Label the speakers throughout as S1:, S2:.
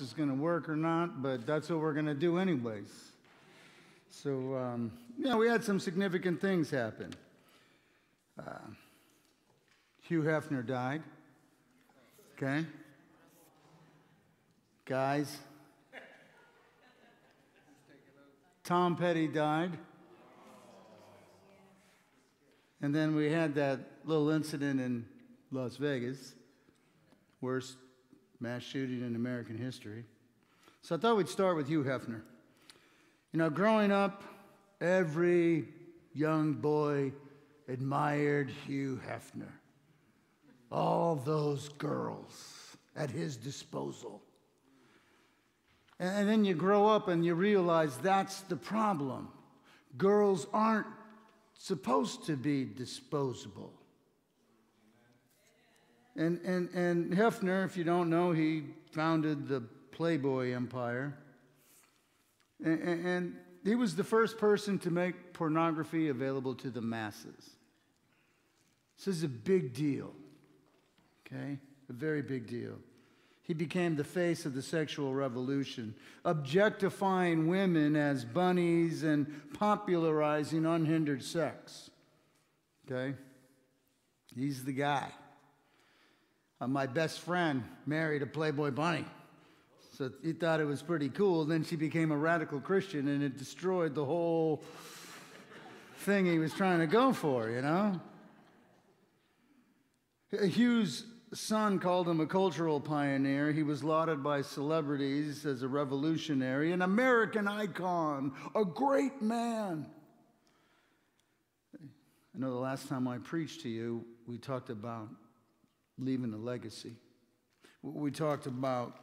S1: is going to work or not, but that's what we're going to do anyways. So, um, yeah, we had some significant things happen. Uh, Hugh Hefner died. Okay? Guys. Tom Petty died. And then we had that little incident in Las Vegas, worst mass shooting in American history. So I thought we'd start with Hugh Hefner. You know, growing up, every young boy admired Hugh Hefner. All those girls at his disposal. And then you grow up and you realize that's the problem. Girls aren't supposed to be disposable. And, and, and Hefner, if you don't know, he founded the Playboy Empire. And, and he was the first person to make pornography available to the masses. This is a big deal, okay? A very big deal. He became the face of the sexual revolution, objectifying women as bunnies and popularizing unhindered sex. Okay? He's the guy. Uh, my best friend married a Playboy bunny. So he thought it was pretty cool. Then she became a radical Christian and it destroyed the whole thing he was trying to go for, you know? Hugh's son called him a cultural pioneer. He was lauded by celebrities as a revolutionary, an American icon, a great man. I know the last time I preached to you, we talked about leaving a legacy. We talked about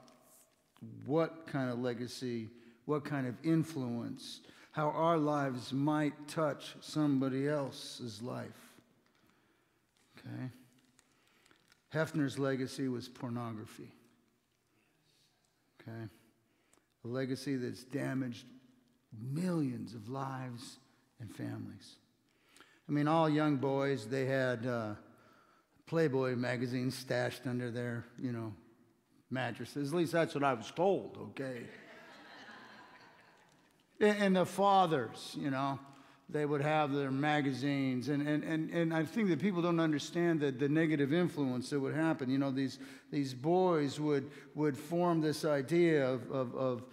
S1: what kind of legacy, what kind of influence, how our lives might touch somebody else's life. Okay? Hefner's legacy was pornography. Okay? A legacy that's damaged millions of lives and families. I mean, all young boys, they had. Uh, Playboy magazine stashed under their, you know, mattresses. At least that's what I was told, okay? and the fathers, you know, they would have their magazines. And, and, and, and I think that people don't understand that the negative influence that would happen. You know, these, these boys would, would form this idea of, of, of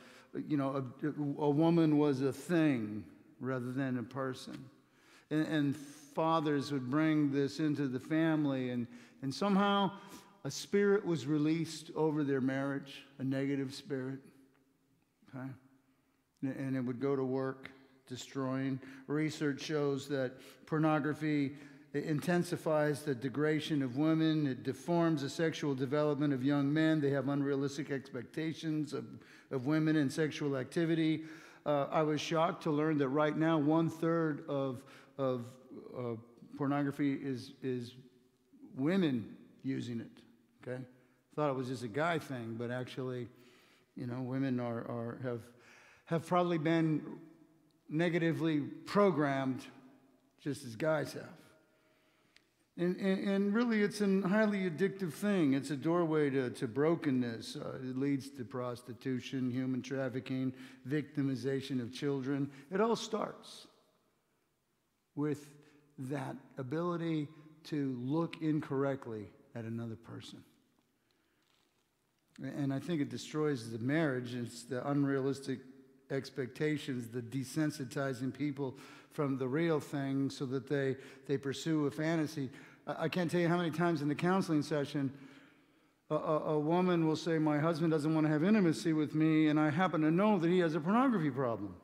S1: you know, a, a, woman was a thing rather than a person. And, and fathers would bring this into the family, and, and somehow a spirit was released over their marriage, a negative spirit. Okay? And it would go to work destroying. Research shows that pornography intensifies the degradation of women. It deforms the sexual development of young men. They have unrealistic expectations of, of women and sexual activity. Uh, I was shocked to learn that right now, one third of, of uh, pornography is, is women using it, okay? Thought it was just a guy thing, but actually, you know, women are, are, have, have probably been negatively programmed just as guys have. And, and, and, really, it's a highly addictive thing. It's a doorway to, to brokenness. Uh, it leads to prostitution, human trafficking, victimization of children. It all starts with that ability to look incorrectly at another person. And I think it destroys the marriage. It's the unrealistic expectations, the desensitizing people from the real thing so that they, they pursue a fantasy. I can't tell you how many times in the counseling session a, a, a, woman will say, My husband doesn't want to have intimacy with me, and I happen to know that he has a pornography problem.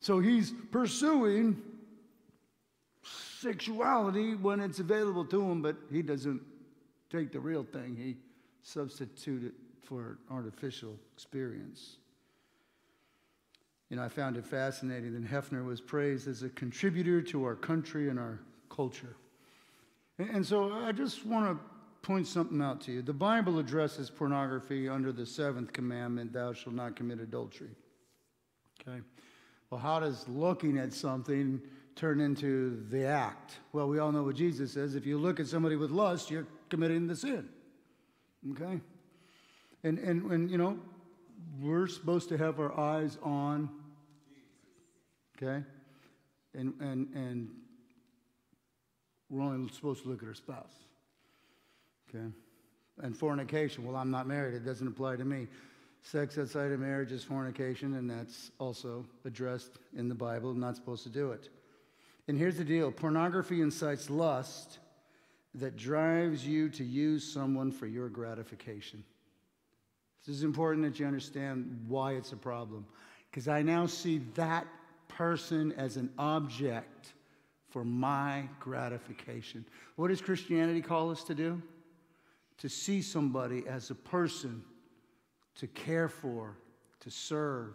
S1: So he's pursuing sexuality when it's available to him, but he doesn't take the real thing. He substitutes it for artificial experience. You know, I found it fascinating that Hefner was praised as a contributor to our country and our culture. And so I just want to point something out to you. The Bible addresses pornography under the seventh commandment, thou shalt not commit adultery. Okay? Well, how does looking at something turn into the act? Well, we all know what Jesus says. If you look at somebody with lust, you're committing the sin. Okay? And, and, and you know, we're supposed to have our eyes on, okay? And, and, and we're only supposed to look at our spouse, okay? And fornication, well, I'm not married, it doesn't apply to me. Sex outside of marriage is fornication, and that's also addressed in the Bible. I'm not supposed to do it. And here's the deal pornography incites lust that drives you to use someone for your gratification. This is important that you understand why it's a problem. Because I now see that person as an object for my gratification. What does Christianity call us to do? To see somebody as a person to care for, to serve,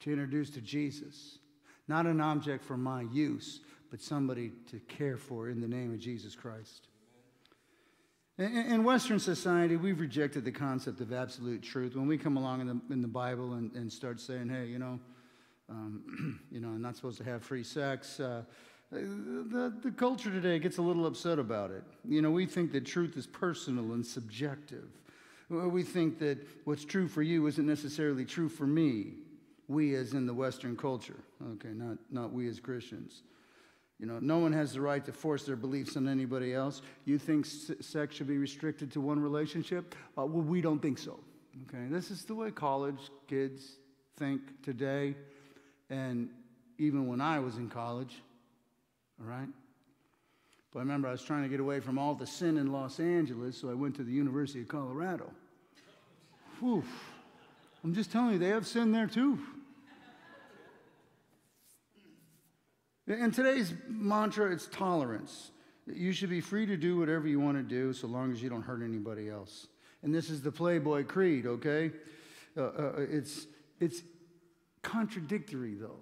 S1: to introduce to Jesus. Not an object for my use, but somebody to care for in the name of Jesus Christ. In Western society, we've rejected the concept of absolute truth. When we come along in the, in the Bible and, and start saying, hey, you know, um, you know, I'm not supposed to have free sex, uh, the, the culture today gets a little upset about it. You know, we think that truth is personal and subjective. We think that what's true for you isn't necessarily true for me. We, as in the Western culture, okay, not, not we as Christians. You know, no one has the right to force their beliefs on anybody else. You think sex should be restricted to one relationship? Uh, well, we don't think so. Okay, this is the way college kids think today, and even when I was in college. All right. But I remember I was trying to get away from all the sin in Los Angeles, so I went to the University of Colorado. Whew. I'm just telling you, they have sin there too. And today's mantra, it's tolerance. You should be free to do whatever you want to do so long as you don't hurt anybody else. And this is the Playboy Creed, okay? Uh, uh, it's, it's contradictory, though.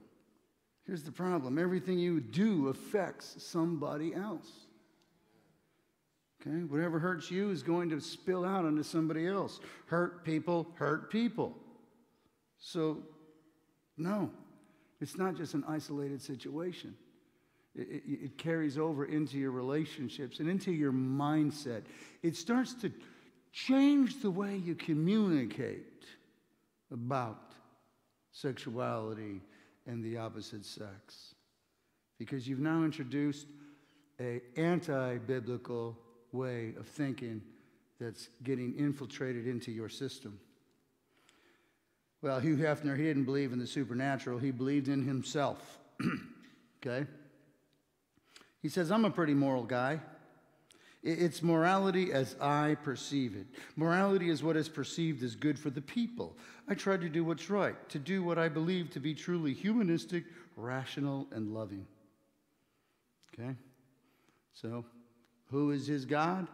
S1: Here's the problem everything you do affects somebody else. Okay? Whatever hurts you is going to spill out onto somebody else. Hurt people hurt people. So, no, it's not just an isolated situation. It, it, it, carries over into your relationships and into your mindset. It starts to change the way you communicate about sexuality and the opposite sex. Because you've now introduced a anti-biblical way of thinking that's getting infiltrated into your system. Well, Hugh Hefner, he didn't believe in the supernatural, he believed in himself. okay? He says, I'm a pretty moral guy. It's morality as I perceive it. Morality is what is perceived as good for the people. I try to do what's right, to do what I believe to be truly humanistic, rational, and loving. Okay? So, who is his God?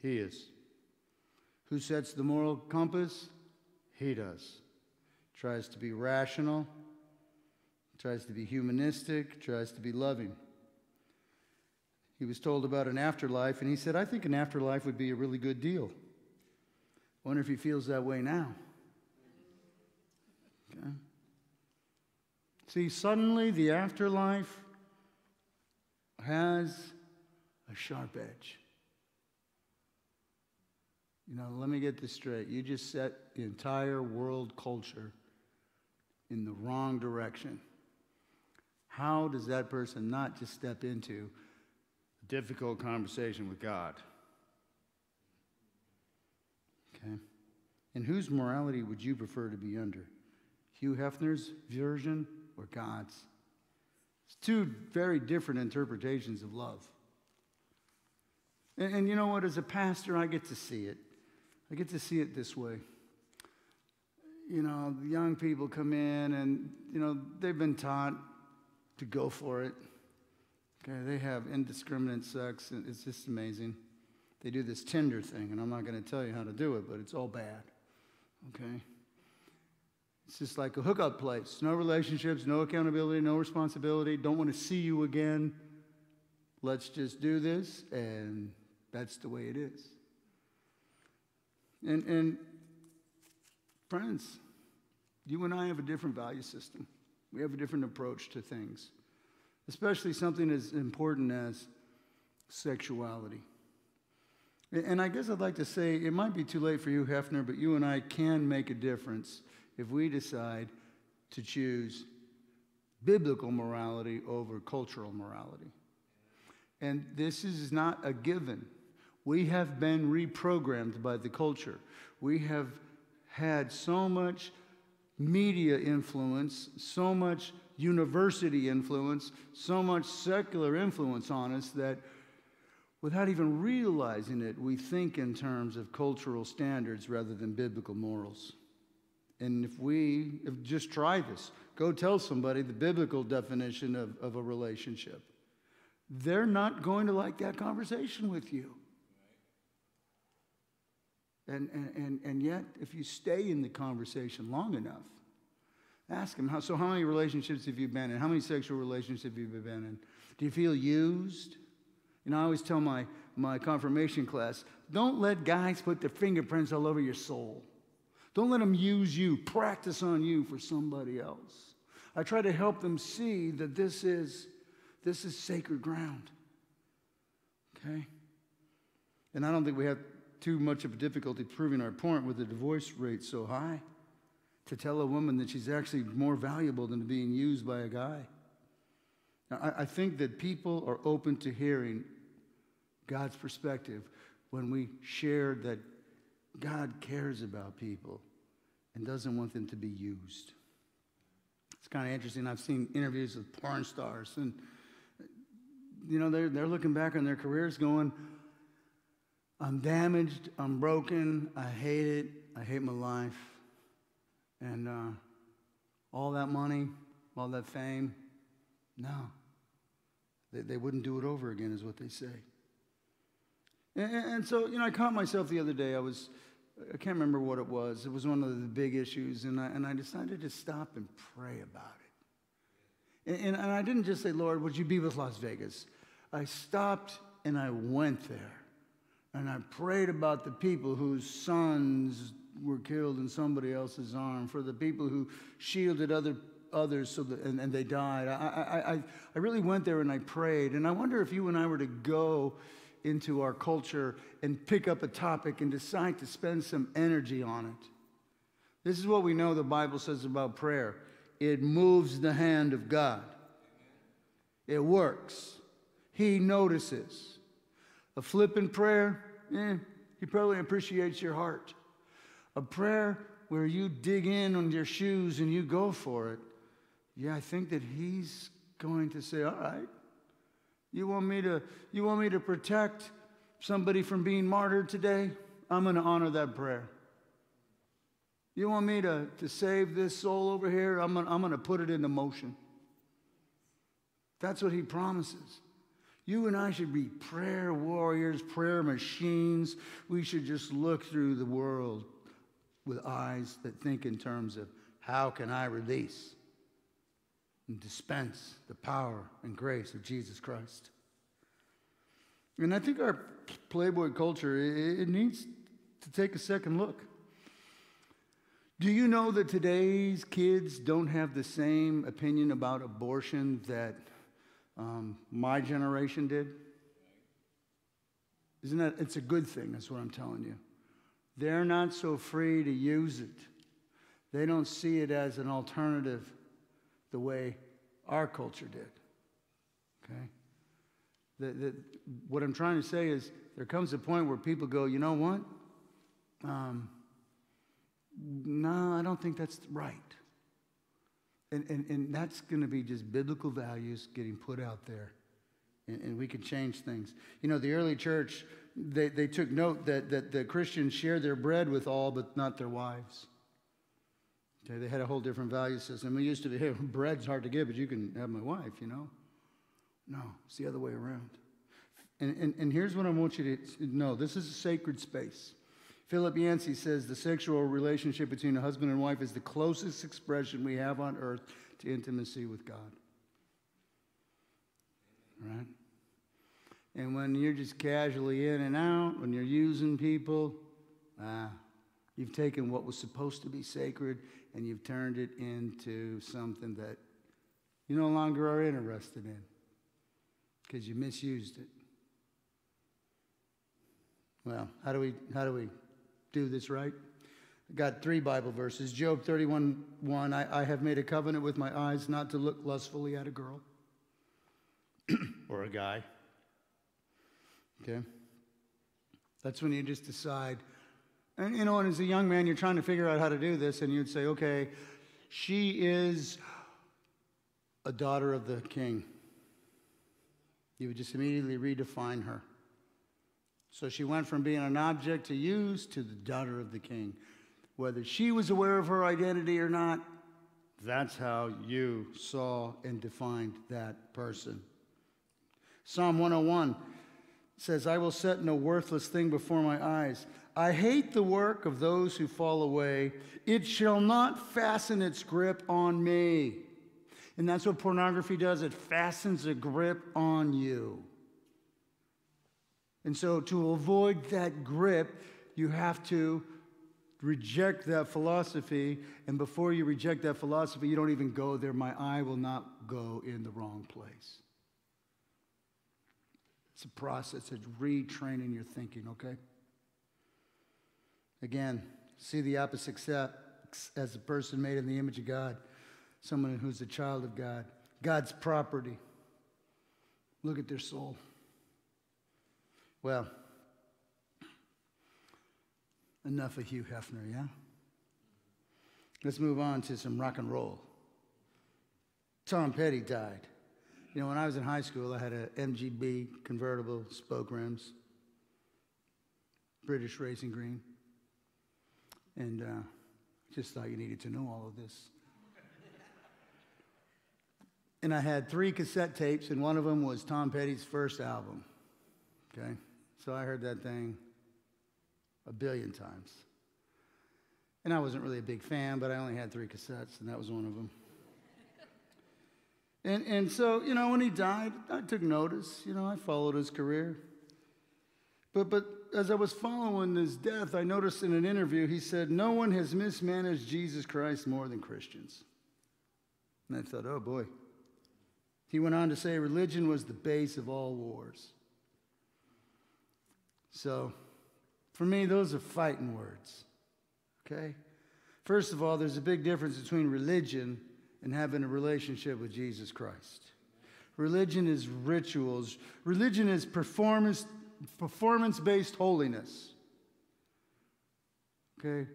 S1: He is. Who sets the moral compass? He does. Tries to be rational, tries to be humanistic, tries to be loving. He was told about an afterlife, and he said, I think an afterlife would be a really good deal. Wonder if he feels that way now. Okay. See, suddenly the afterlife has a sharp edge. You know, let me get this straight. You just set entire world culture in the wrong direction. How does that person not just step into a difficult conversation with God? Okay. And whose morality would you prefer to be under? Hugh Hefner's version or God's? It's two very different interpretations of love. And, and, you know what? As a pastor, I get to see it. I get to see it this way. You know, the young people come in and, you know, they've been taught to go for it. Okay, they have indiscriminate sex, and it's just amazing. They do this Tinder thing, and I'm not going to tell you how to do it, but it's all bad. Okay? It's just like a hookup place. No relationships, no accountability, no responsibility. Don't want to see you again. Let's just do this, and that's the way it is. And, and friends, you and I have a different value system. We have a different approach to things, especially something as important as sexuality. And I guess I'd like to say it might be too late for you, Hefner, but you and I can make a difference if we decide to choose biblical morality over cultural morality. And this is not a given. We have been reprogrammed by the culture. We have had so much media influence, so much university influence, so much secular influence on us that without even realizing it, we think in terms of cultural standards rather than biblical morals. And if we if just try this, go tell somebody the biblical definition of, of a relationship. They're not going to like that conversation with you. And, and, and, and yet, if you stay in the conversation long enough, ask them, how, so how many relationships have you been in? How many sexual relationships have you been in? Do you feel used? You know, I always tell my, my confirmation class don't let guys put their fingerprints all over your soul. Don't let them use you, practice on you for somebody else. I try to help them see that this is, this is sacred ground. Okay? And I don't think we have too much of a difficulty proving our point with the divorce rate so high to tell a woman that she's actually more valuable than being used by a guy. Now, I, I think that people are open to hearing God's perspective when we share that God cares about people and doesn't want them to be used. It's kind of interesting. I've seen interviews with porn stars, and you know they're they're looking back on their careers, going, "I'm damaged. I'm broken. I hate it. I hate my life." And uh, all that money, all that fame, no, they, they wouldn't do it over again, is what they say. And, and so, you know, I caught myself the other day. I was I can't remember what it was. It was one of the big issues, and I, and I decided to stop and pray about it. And, and, and I didn't just say, Lord, would you be with Las Vegas? I stopped and I went there. And I prayed about the people whose sons were killed in somebody else's arm, for the people who shielded other others so that, and, and they died. I, I, I, I really went there and I prayed. And I wonder if you and I were to go into our culture and pick up a topic and decide to spend some energy on it. This is what we know the Bible says about prayer it moves the hand of God, it works. He notices. A flippant prayer, eh, he probably appreciates your heart. A prayer where you dig in on your shoes and you go for it, yeah, I think that he's going to say, all right, you want me to, you want me to protect somebody from being martyred today? I'm going to honor that prayer. You want me to, to save this soul over here? I'm going I'm to put it into motion. That's what he promises. You and I should be prayer warriors, prayer machines. We should just look through the world with eyes that think in terms of how can I release? and dispense the power and grace of Jesus Christ. And I think our Playboy culture, it, needs to take a second look. Do you know that today's kids don't have the same opinion about abortion that um, my generation did? Isn't that, it's a good thing, that's what I'm telling you. They're not so free to use it. They don't see it as an alternative the way our culture did. Okay? The, the, what I'm trying to say is there comes a point where people go, you know what? Um, no, I don't think that's right. And, and, and that's going to be just biblical values getting put out there. And, and, we can change things. You know, the early church, they, they took note that, that the Christians shared their bread with all, but not their wives. Okay, they had a whole different value system. We used to be, hey, bread's hard to give, but you can have my wife, you know? No, it's the other way around. And, and, and here's what I want you to know this is a sacred space. Philip Yancey says the sexual relationship between a husband and wife is the closest expression we have on earth to intimacy with God. Right? And when you're just casually in and out, when you're using people, ah, you've taken what was supposed to be sacred and you've turned it into something that you no longer are interested in because you misused it. Well, how do we, how do, we do this right? I got three Bible verses. Job 31 1. I, I have made a covenant with my eyes not to look lustfully at a girl or a guy. Okay? That's when you just decide. And you know, and as a young man, you're trying to figure out how to do this, and you'd say, okay, she is a daughter of the king. You would just immediately redefine her. So she went from being an object to use to the daughter of the king. Whether she was aware of her identity or not, that's how you saw and defined that person. Psalm 101 says, I will set no worthless thing before my eyes. I hate the work of those who fall away. It shall not fasten its grip on me. And that's what pornography does it fastens a grip on you. And so, to avoid that grip, you have to reject that philosophy. And before you reject that philosophy, you don't even go there. My eye will not go in the wrong place. It's a process, it's retraining your thinking, okay? Again, see the opposite sex as a person made in the image of God, someone who's a child of God, God's property. Look at their soul. Well, enough of Hugh Hefner, yeah? Let's move on to some rock and roll. Tom Petty died. You know, when I was in high school, I had a MGB convertible spoke rims, British Racing Green. And uh, just thought you needed to know all of this. and I had three cassette tapes, and one of them was Tom Petty's first album. Okay? So I heard that thing a billion times. And I wasn't really a big fan, but I only had three cassettes, and that was one of them. And, and so, you know, when he died, I took notice. You know, I followed his career. But, but as I was following his death, I noticed in an interview he said, No one has mismanaged Jesus Christ more than Christians. And I thought, oh boy. He went on to say, Religion was the base of all wars. So, for me, those are fighting words. Okay? First of all, there's a big difference between religion and having a relationship with Jesus Christ. Religion is rituals, religion is performance performance based holiness. Okay?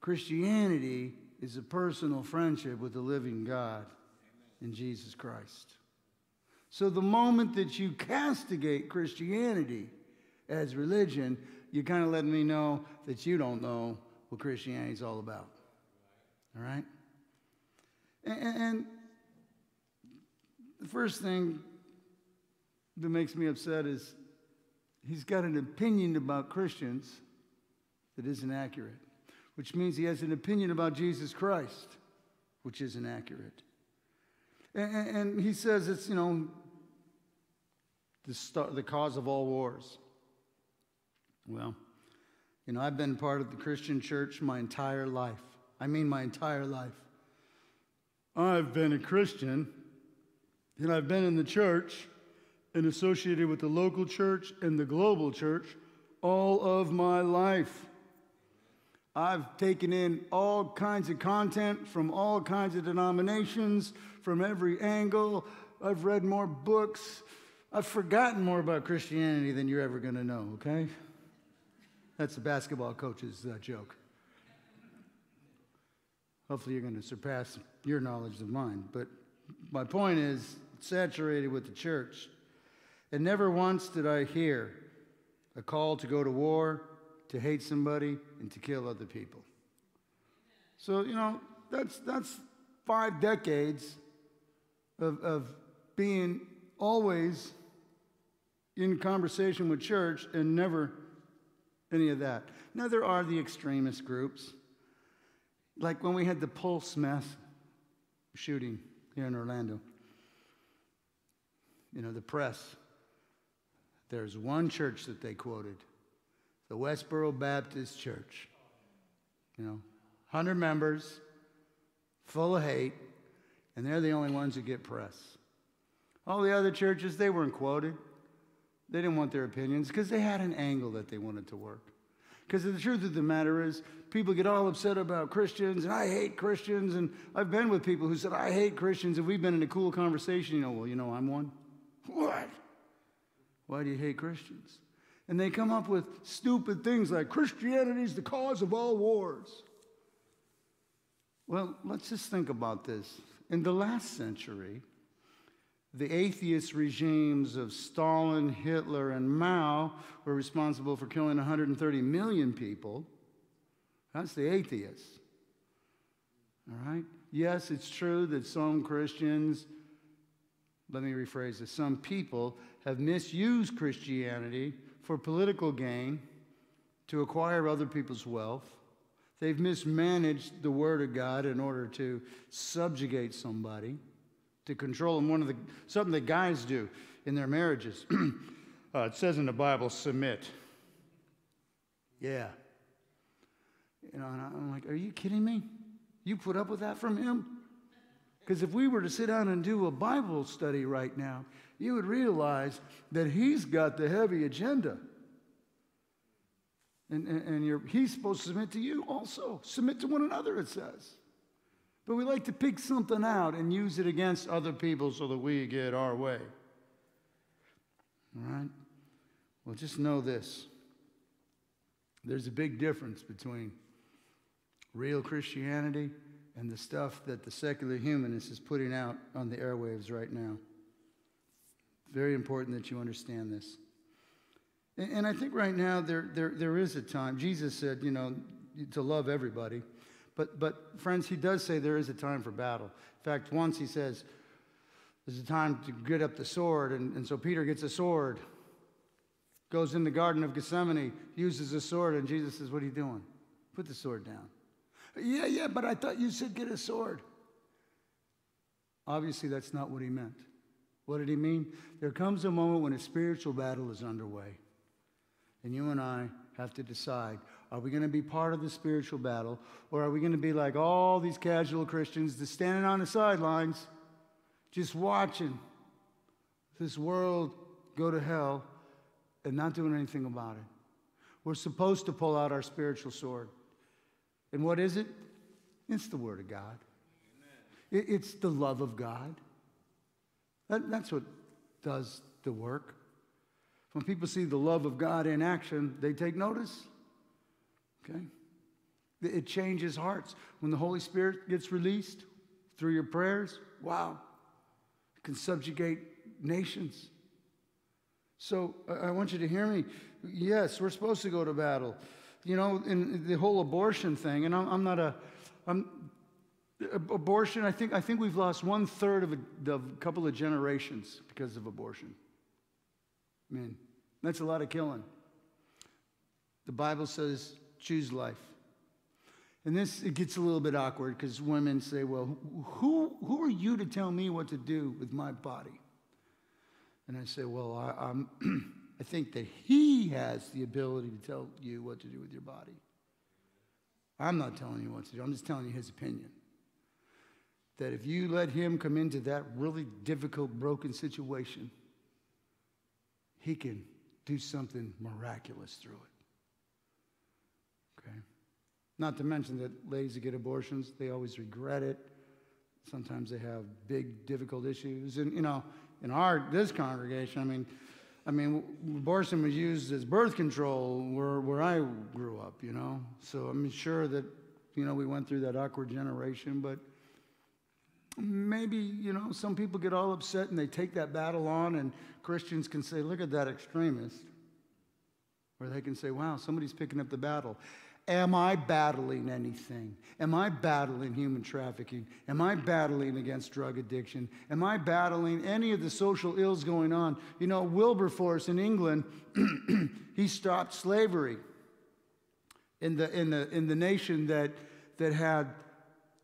S1: Christianity is a personal friendship with the living God in Jesus Christ. So the moment that you castigate Christianity, as religion, you're kind of letting me know that you don't know what Christianity is all about. All right? And, and the first thing that makes me upset is he's got an opinion about Christians that isn't accurate, which means he has an opinion about Jesus Christ, which isn't accurate. And, and he says it's, you know, the, start, the cause of all wars. Well, you know, I've been part of the Christian church my entire life. I mean, my entire life. I've been a Christian, and I've been in the church and associated with the local church and the global church all of my life. I've taken in all kinds of content from all kinds of denominations, from every angle. I've read more books. I've forgotten more about Christianity than you're ever going to know, okay? That's the basketball coach's uh, joke. Hopefully, you're going to surpass your knowledge of mine. But my point is saturated with the church. And never once did I hear a call to go to war, to hate somebody, and to kill other people. So, you know, that's, that's five decades of, of being always in conversation with church and never any of that. Now, there are the extremist groups, like when we had the Pulse mass shooting here in Orlando. You know, the press. There's one church that they quoted the Westboro Baptist Church. You know, 100 members, full of hate, and they're the only ones who get press. All the other churches, they weren't quoted. They didn't want their opinions because they had an angle that they wanted to work. Because the truth of the matter is, people get all upset about Christians, and I hate Christians. And I've been with people who said, I hate Christians, and we've been in a cool conversation. You know, well, you know, I'm one. What? Why do you hate Christians? And they come up with stupid things like Christianity is the cause of all wars. Well, let's just think about this. In the last century, the atheist regimes of Stalin, Hitler, and Mao were responsible for killing 130 million people. That's the atheists. All right? Yes, it's true that some Christians, let me rephrase this, some people have misused Christianity for political gain to acquire other people's wealth. They've mismanaged the Word of God in order to subjugate somebody to control them. One of the something that guys do in their marriages. uh, it says in the Bible, submit. Yeah. You know, and I'm like, are you kidding me? You put up with that from him? Because if we were to sit down and do a Bible study right now, you would realize that he's got the heavy agenda. And, and, and he's supposed to submit to you also. Submit to one another, it says. But we like to pick something out and use it against other people so that we get our way. All right? Well, just know this there's a big difference between real Christianity and the stuff that the secular humanist is putting out on the airwaves right now. Very important that you understand this. And, and I think right now there, there, there is a time. Jesus said, you know, to love everybody. But, but friends, he does say there is a time for battle. In fact, once he says, there's a time to get up the sword. And, and so Peter gets a sword, goes in the Garden of Gethsemane, uses a sword, and Jesus says, What are you doing? Put the sword down. Yeah, yeah, but I thought you said get a sword. Obviously, that's not what he meant. What did he mean? There comes a moment when a spiritual battle is underway. And you and I have to decide are we going to be part of the spiritual battle, or are we going to be like all these casual Christians just standing on the sidelines, just watching this world go to hell and not doing anything about it? We're supposed to pull out our spiritual sword. And what is it? It's the Word of God, it, it's the love of God. That, that's what does the work. When people see the love of God in action, they take notice. Okay? It changes hearts. When the Holy Spirit gets released through your prayers, wow, it can subjugate nations. So I want you to hear me. Yes, we're supposed to go to battle. You know, in the whole abortion thing, and I'm, not a, I'm, abortion, I think, I think we've lost one third of a, of a couple of generations because of abortion. I mean, that's a lot of killing. The Bible says choose life. And this, it gets a little bit awkward because women say, well, who, who are you to tell me what to do with my body? And I say, well, I, I think that he has the ability to tell you what to do with your body. I'm not telling you what to do, I'm just telling you his opinion. That if you let him come into that really difficult, broken situation, he can do something miraculous through it. Not to mention that ladies that get abortions, they always regret it. Sometimes they have big, difficult issues. And, you know, in our, this congregation, I mean, I mean, abortion was used as birth control where, where I grew up, you know. So I'm sure that, you know, we went through that awkward generation, but maybe, you know, some people get all upset and they take that battle on, and Christians can say, look at that extremist. Or they can say, wow, somebody's picking up the battle. Am I battling anything? Am I battling human trafficking? Am I battling against drug addiction? Am I battling any of the social ills going on? You know, Wilberforce in England, he stopped slavery in the, in the, in the nation that, that had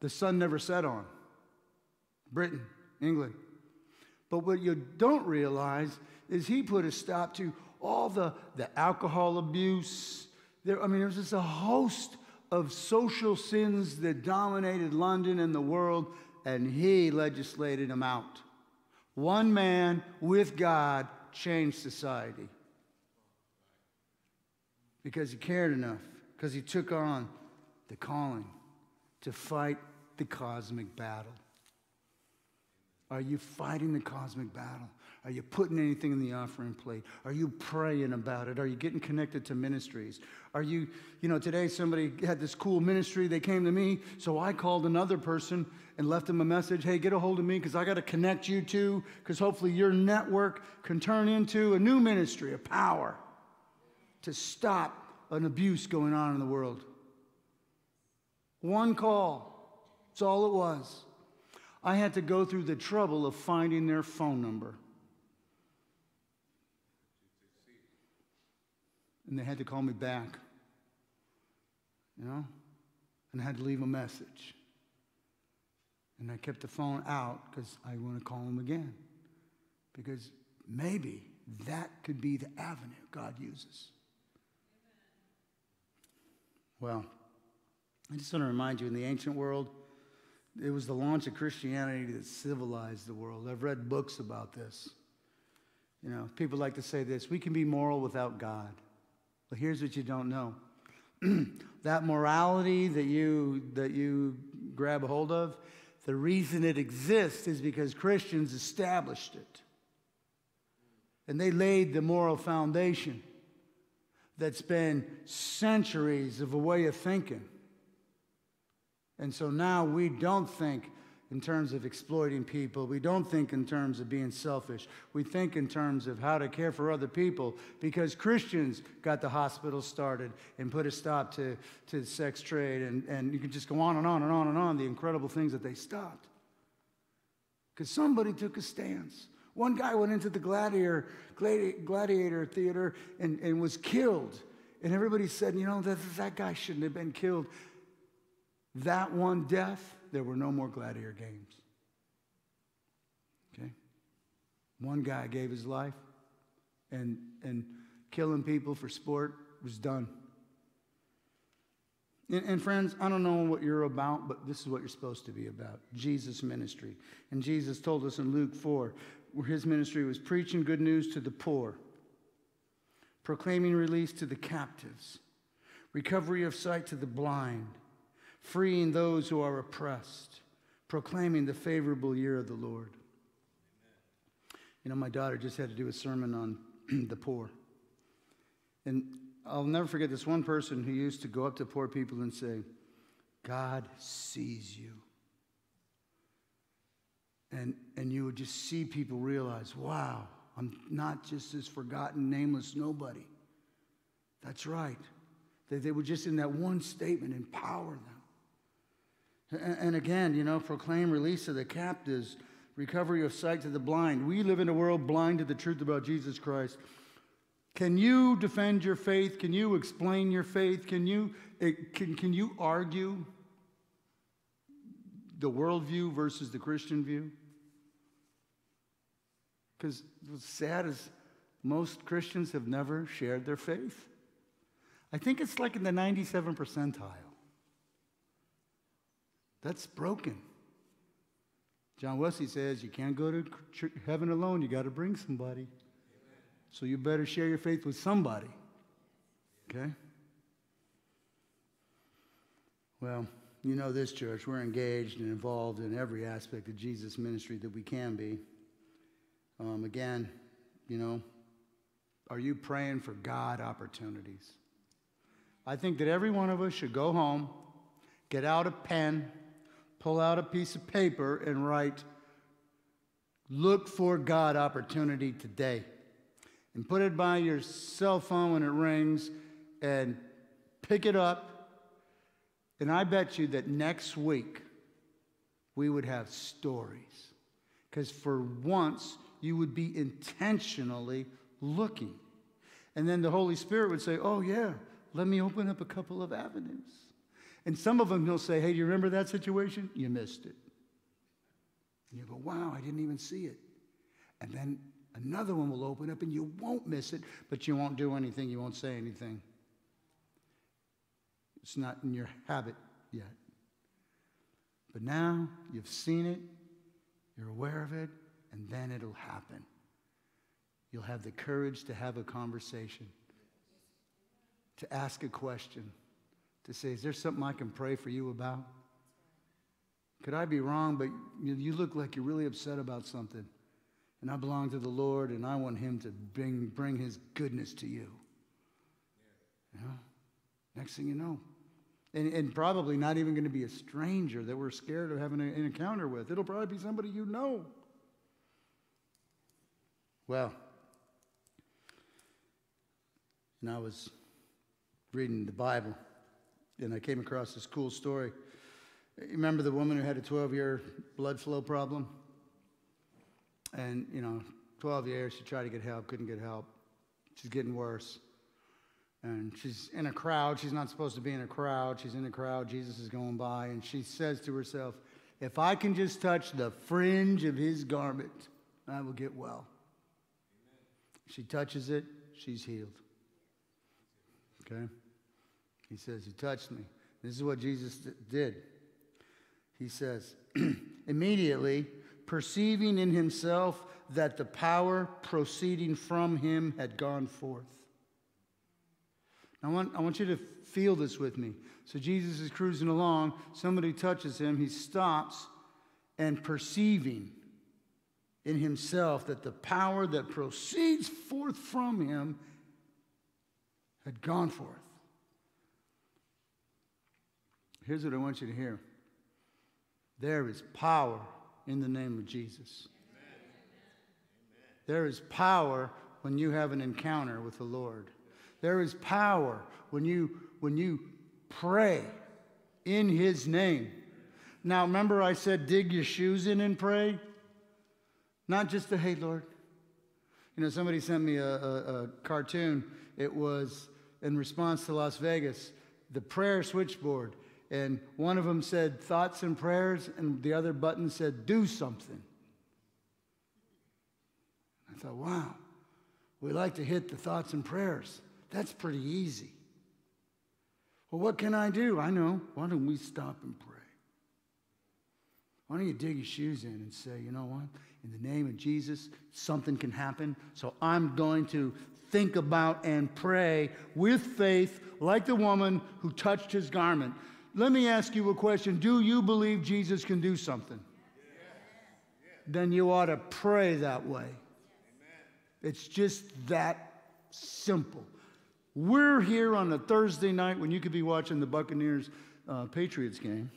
S1: the sun never set on Britain, England. But what you don't realize is he put a stop to all the, the alcohol abuse, there, I mean, there was just a host of social sins that dominated London and the world, and he legislated them out. One man with God changed society. because he cared enough, because he took on the calling to fight the cosmic battle. Are you fighting the cosmic battle? Are you putting anything in the offering plate? Are you praying about it? Are you getting connected to ministries? Are you, you know, today somebody had this cool ministry, they came to me, so I called another person and left them a message hey, get a hold of me because I got to connect you to, because hopefully your network can turn into a new ministry, a power to stop an abuse going on in the world. One call, that's all it was. I had to go through the trouble of finding their phone number. And they had to call me back, you know, and I had to leave a message. And I kept the phone out because I want to call them again. Because maybe that could be the avenue God uses. Well, I just want to remind you in the ancient world, it was the launch of Christianity that civilized the world. I've read books about this. You know, people like to say this we can be moral without God. But here's what you don't know that morality that you, that you grab a hold of, the reason it exists is because Christians established it. And they laid the moral foundation that's been centuries of a way of thinking. And so now we don't think in terms of exploiting people. We don't think in terms of being selfish. We think in terms of how to care for other people because Christians got the hospital started and put a stop to, to sex trade. And, and you can just go on and on and on and on the incredible things that they stopped. Because somebody took a stance. One guy went into the gladiator, gladiator theater and, and was killed. And everybody said, you know, that, that guy shouldn't have been killed. That one death there were no more gladiator games. Okay? One guy gave his life, and, and killing people for sport was done. And, and, friends, I don't know what you're about, but this is what you're supposed to be about Jesus' ministry. And Jesus told us in Luke 4 where his ministry was preaching good news to the poor, proclaiming release to the captives, recovery of sight to the blind freeing those who are oppressed, proclaiming the favorable year of the Lord. You know, my daughter just had to do a sermon on the poor. And I'll never forget this one person who used to go up to poor people and say, God sees you. And, and you would just see people realize, wow, I'm not just this forgotten, nameless nobody. That's right. That they were just in that one statement empower them. And again, you know, proclaim release of the captives, recovery of sight to the blind. We live in a world blind to the truth about Jesus Christ. Can you defend your faith? Can you explain your faith? Can you, eh, can, can you argue the worldview versus the Christian view? Because what's sad is most Christians have never shared their faith. I think it's like in the 97 percentile. That's broken. John Wesley says you can't go to heaven alone, you got to bring somebody. So you better share your faith with somebody. Okay? Well, you know this church, we're engaged and involved in every aspect of Jesus' ministry that we can be. Um, again, you know, are you praying for God opportunities? I think that every one of us should go home, get out a pen, pull out a piece of paper and write, Look for God opportunity today. And put it by your cell phone when it rings and pick it up. And I bet you that next week we would have stories. Because for once, you would be intentionally looking. And then the Holy Spirit would say, Oh, yeah, let me open up a couple of avenues. And some of them he'll say, Hey, do you remember that situation? You missed it. And you go, Wow, I didn't even see it. And then another one will open up and you won't miss it, but you won't do anything, you won't say anything. It's not in your habit yet. But now you've seen it, you're aware of it, and then it'll happen. You'll have the courage to have a conversation. to ask a question, to say, Is there something I can pray for you about? Could I be wrong, but you look like you're really upset about something. And I belong to the Lord, and I want Him to bring, bring His goodness to you. Know? Next thing you know. And, and probably not even going to be a stranger that we're scared of having an encounter with. It'll probably be somebody you know. Well, and I was reading the Bible, and I came across this cool story. Remember the woman who had a 12 year blood flow problem? And, you know, 12 years, she tried to get help, couldn't get help. She's getting worse. And she's in a crowd. She's not supposed to be in a crowd. She's in a crowd. Jesus is going by. And she says to herself, If I can just touch the fringe of his garment, I will get well. Amen. She touches it, she's healed. Okay? He says, You touched me. This is what Jesus did. He says, Immediately, perceiving in himself that the power proceeding from him had gone forth. I want, I want you to feel this with me. So Jesus is cruising along, somebody touches him, he stops, and perceiving in himself that the power that proceeds forth from him had gone forth. Here's what I want you to hear there is power in the name of Jesus. Amen. There is power when you have an encounter with the Lord. There is power when you, when you pray in His name. Now, remember, I said, dig your shoes in and pray? Not just the, hey, Lord. You know, somebody sent me a, a, a cartoon. It was in response to Las Vegas, the prayer switchboard. And one of them said thoughts and prayers, and the other button said do something. I thought, wow, we like to hit the thoughts and prayers. That's pretty easy. Well, what can I do? I know. Why don't we stop and pray? Why don't you dig your shoes in and say, you know what? In the name of Jesus, something can happen. So I'm going to think about and pray with faith, like the woman who touched his garment. Let me ask you a question Do you believe Jesus can do something? Then you ought to pray that way. It's just that simple. We're here on a Thursday night when you could be watching the Buccaneers uh, Patriots game.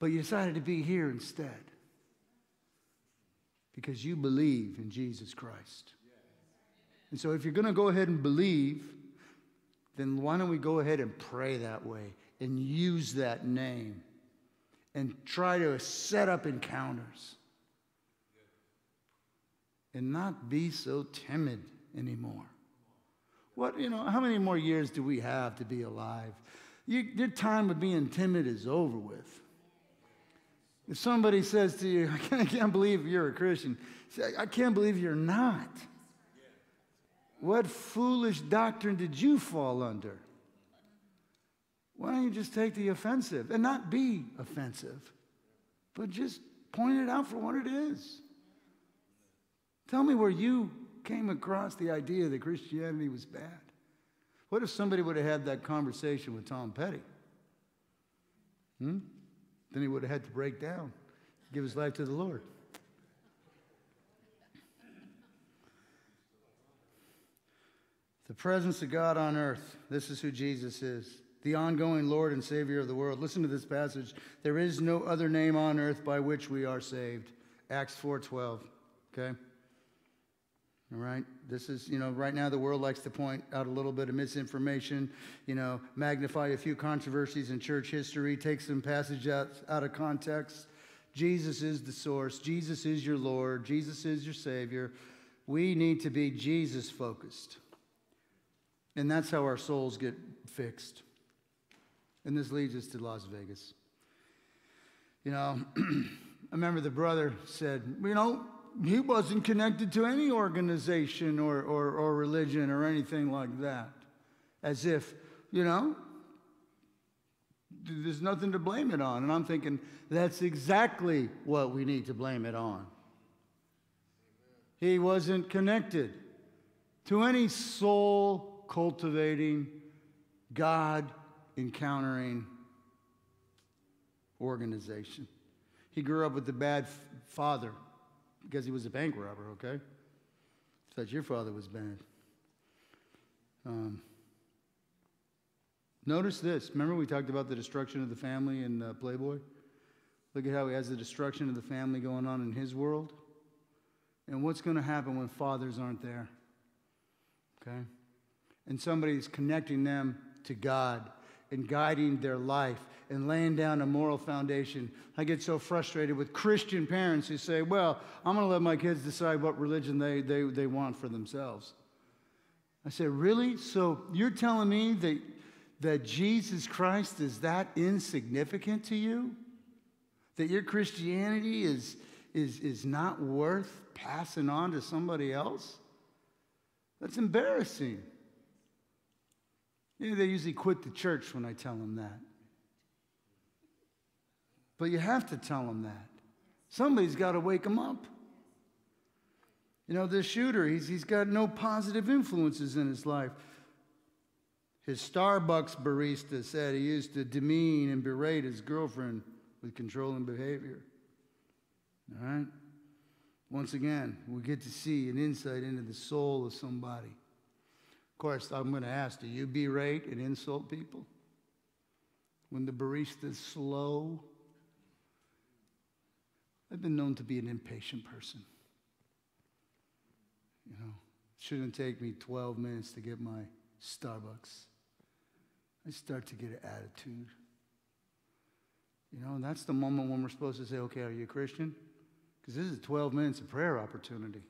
S1: But you decided to be here instead because you believe in Jesus Christ. And so, if you're going to go ahead and believe, then why don't we go ahead and pray that way and use that name and try to set up encounters and not be so timid anymore. What, you know, how many more years do we have to be alive? You, your time of being timid is over with. If somebody says to you, I can't, I can't believe you're a Christian, say, I can't believe you're not. What foolish doctrine did you fall under? Why don't you just take the offensive and not be offensive, but just point it out for what it is? Tell me where you came across the idea that Christianity was bad. What if somebody would have had that conversation with Tom Petty? Hmm? Then he would have had to break down, give his life to the Lord. The presence of God on earth. This is who Jesus is. The ongoing Lord and Savior of the world. Listen to this passage. There is no other name on earth by which we are saved. Acts 4:12. Okay? All right? This is, you know, right now the world likes to point out a little bit of misinformation, you know, magnify a few controversies in church history, take some passages out, out of context. Jesus is the source. Jesus is your Lord. Jesus is your Savior. We need to be Jesus focused. And that's how our souls get fixed. And this leads us to Las Vegas. You know, I remember the brother said, you know, he wasn't connected to any organization or, or, or religion or anything like that. As if, you know, there's nothing to blame it on. And I'm thinking, that's exactly what we need to blame it on. He wasn't connected. to any soul cultivating, God encountering organization. He grew up with a bad f- father because he was a bank robber, okay? Thought your father was bad. Um, notice this. Remember, we talked about the destruction of the family in uh, Playboy? Look at how he has the destruction of the family going on in his world. And what's going to happen when fathers aren't there? Okay? And somebody's connecting them to God and guiding their life and laying down a moral foundation. I get so frustrated with Christian parents who say, Well, I'm going to let my kids decide what religion they, they, they want for themselves. I said, Really? So you're telling me that, that Jesus Christ is that insignificant to you? That your Christianity is, is, is not worth passing on to somebody else? That's embarrassing. Know, they usually quit the church when I tell them that. But you have to tell them that. Somebody's got to wake them up. You know, this shooter, he's, he's got no positive influences in his life. His Starbucks barista said he used to demean and berate his girlfriend with controlling behavior. All right? Once again, we get to see an insight into the soul of somebody. Of course, I'm going to ask do you berate and insult people? When the barista's slow? I've been known to be an impatient person. You know, it shouldn't take me 12 minutes to get my Starbucks. I start to get an attitude. You know, and that's the moment when we're supposed to say, okay, are you a Christian? Because this is 12 minutes of prayer opportunity.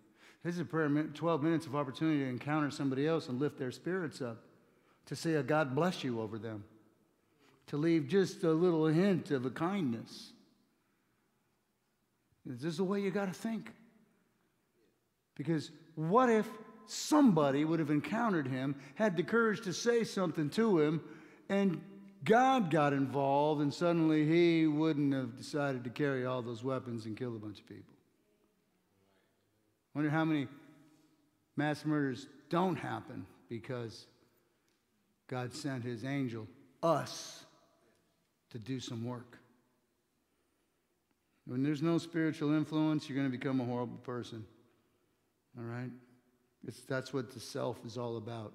S1: This is a prayer, 12 minutes of opportunity to encounter somebody else and lift their spirits up, to say a God bless you over them, to leave just a little hint of a kindness. This is the way you got to think. Because what if somebody would have encountered him, had the courage to say something to him, and God got involved, and suddenly he wouldn't have decided to carry all those weapons and kill a bunch of people? Wonder how many mass murders don't happen because God sent his angel, us, to do some work. When there's no spiritual influence, you're going to become a horrible person. All right? It's, that's what the self is all about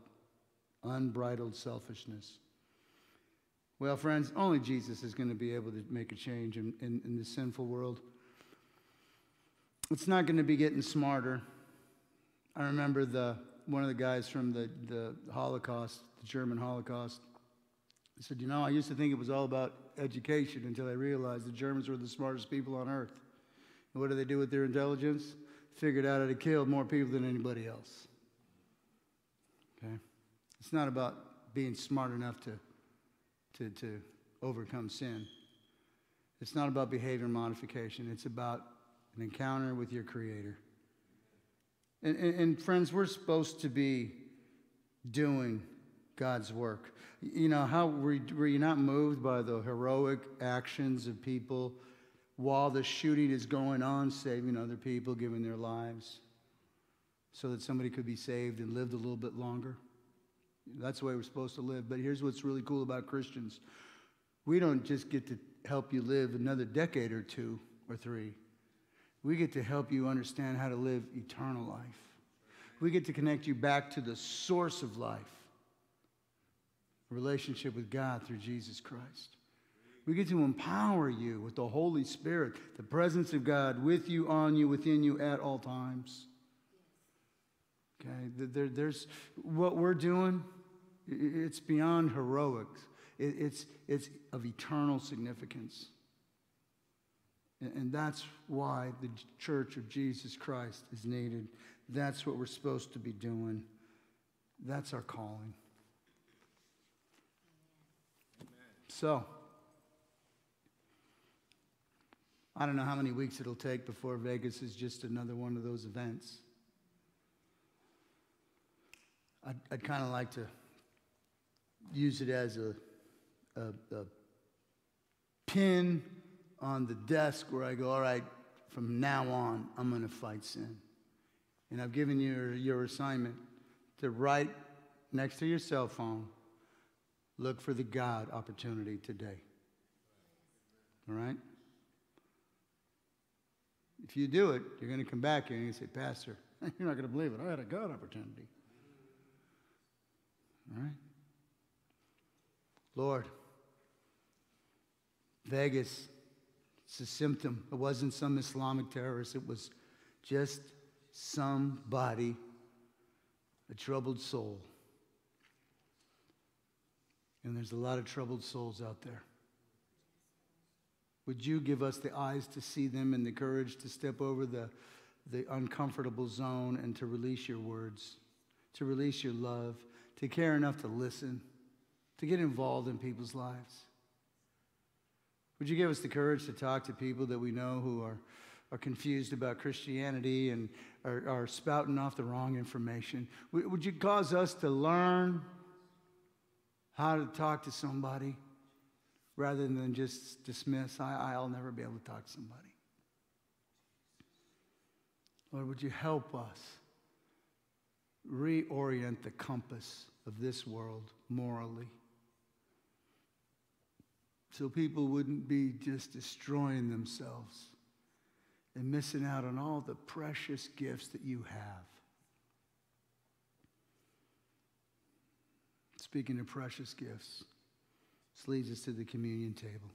S1: unbridled selfishness. Well, friends, only Jesus is going to be able to make a change in, in, in this sinful world. It's not going to be getting smarter. I remember the, one of the guys from the, the Holocaust, the German Holocaust, he said, You know, I used to think it was all about education until I realized the Germans were the smartest people on earth. And what did they do with their intelligence? Figured out how to kill more people than anybody else. Okay? It's not about being smart enough to, to, to overcome sin. It's not about behavior modification. It's about an encounter with your Creator. And, and, and, friends, we're supposed to be doing God's work. You know, how were, were you not moved by the heroic actions of people while the shooting is going on, saving other people, giving their lives so that somebody could be saved and lived a little bit longer? That's the way we're supposed to live. But here's what's really cool about Christians we don't just get to help you live another decade or two or three. We get to help you understand how to live eternal life. We get to connect you back to the source of life, a relationship with God through Jesus Christ. We get to empower you with the Holy Spirit, the presence of God with you, on you, within you at all times. Okay, there, there's what we're doing, it's beyond heroics, it's, it's of eternal significance. And that's why the church of Jesus Christ is needed. That's what we're supposed to be doing. That's our calling. Amen. So, I don't know how many weeks it'll take before Vegas is just another one of those events. I'd, I'd kind of like to use it as a, a, a pin on the desk where I go, all right, from now on, I'm going to fight sin. And I've given you your assignment to write next to your cell phone, look for the God opportunity today. All right? If you do it, you're going to come back here and you say, Pastor, you're not going to believe it. I had a God opportunity. All right? Lord, Vegas, it's a symptom. It wasn't some Islamic terrorist, it was just somebody, a troubled soul. And there's a lot of troubled souls out there. Would you give us the eyes to see them and the courage to step over the, the uncomfortable zone and to release your words, to release your love, to care enough to listen, to get involved in people's lives? Would you give us the courage to talk to people that we know who are, are confused about Christianity and are, are spouting off the wrong information? Would you cause us to learn how to talk to somebody rather than just dismiss, I, I'll never be able to talk to somebody? Lord, would you help us reorient the compass of this world morally? So people wouldn't be just destroying themselves and missing out on all the precious gifts that you have. Speaking of precious gifts, this leads us to the communion table.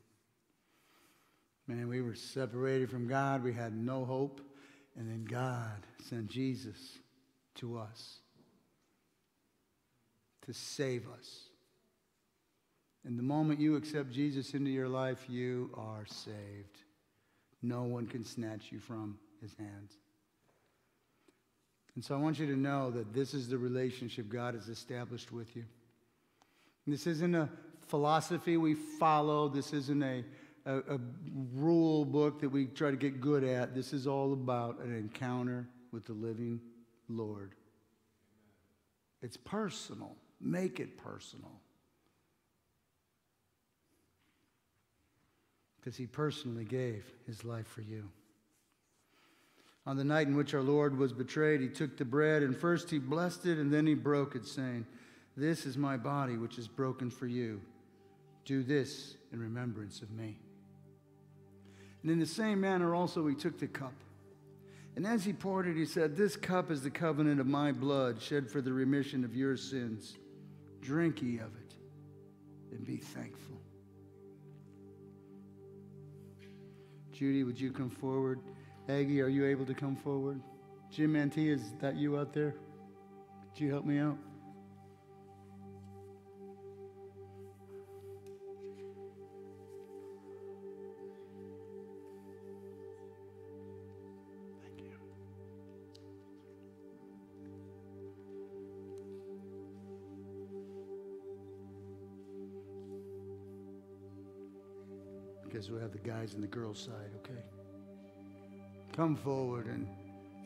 S1: Man, we were separated from God, we had no hope, and then God sent Jesus to us to save us. And the moment you accept Jesus into your life, you are saved. No one can snatch you from his hands. And so I want you to know that this is the relationship God has established with you. And this isn't a philosophy we follow, this isn't a, a, a rule book that we try to get good at. This is all about an encounter with the living Lord. It's personal. Make it personal. Because he personally gave his life for you. On the night in which our Lord was betrayed, he took the bread, and first he blessed it, and then he broke it, saying, This is my body, which is broken for you. Do this in remembrance of me. And in the same manner also he took the cup. And as he poured it, he said, This cup is the covenant of my blood, shed for the remission of your sins. Drink ye of it, and be thankful. Judy, would you come forward? Aggie, are you able to come forward? Jim Mantee, is that you out there? Could you help me out? Because we have the guys and the girls' side, okay? Come forward and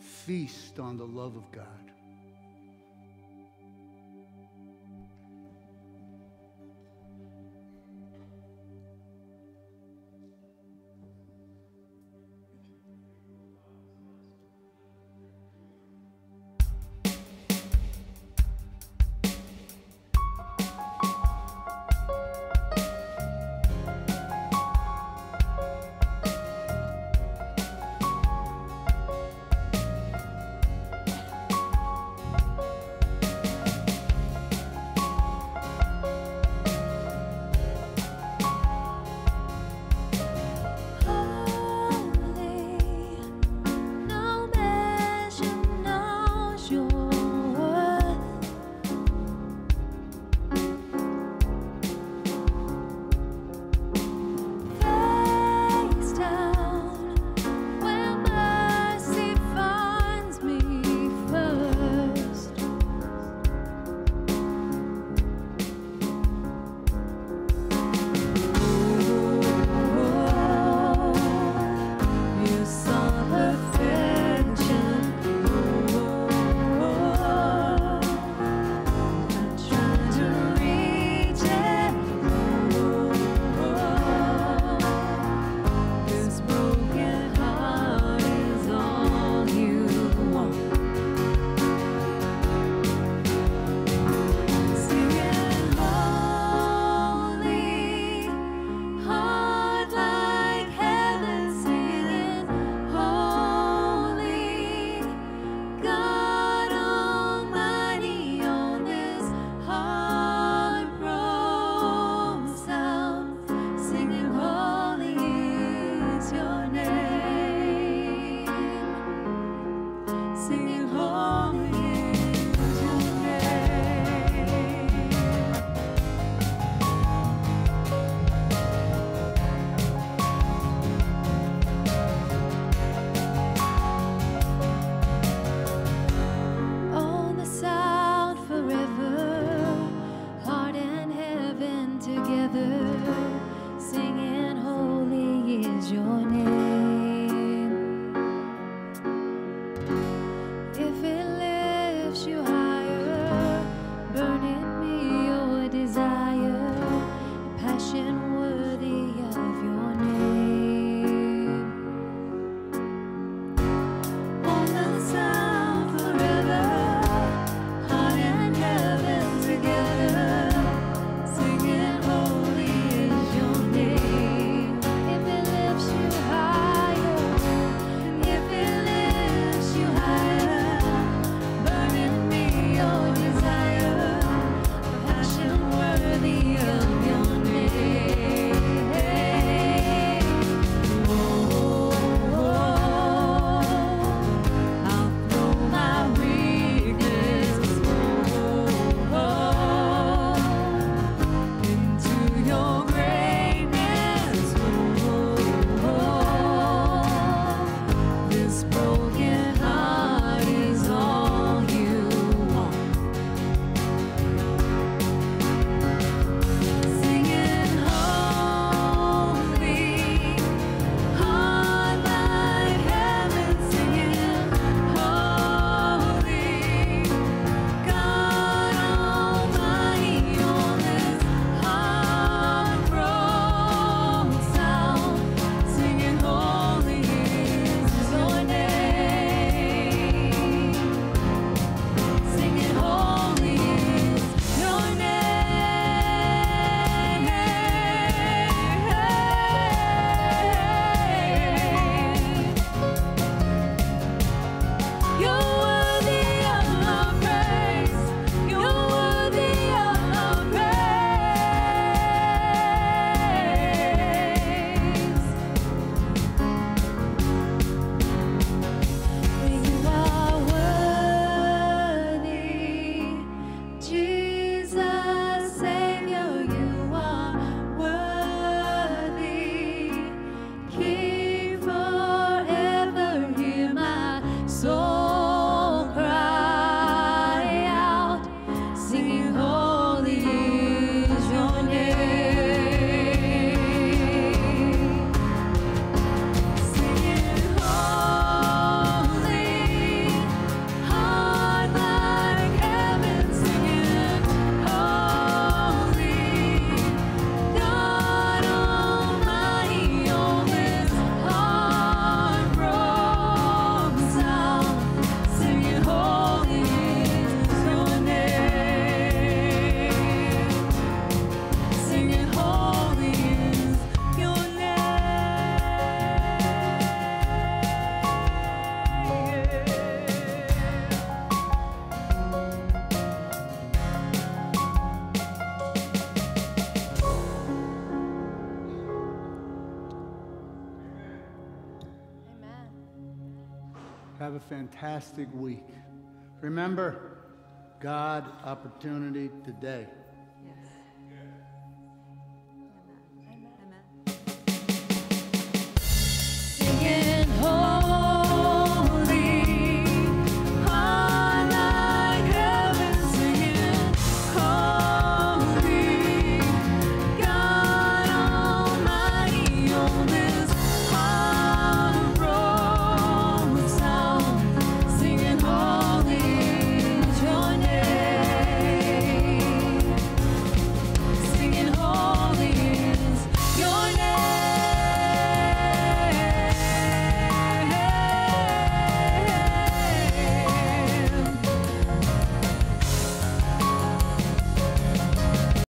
S1: feast on the love of God.
S2: Have a fantastic week. Remember, God opportunity today.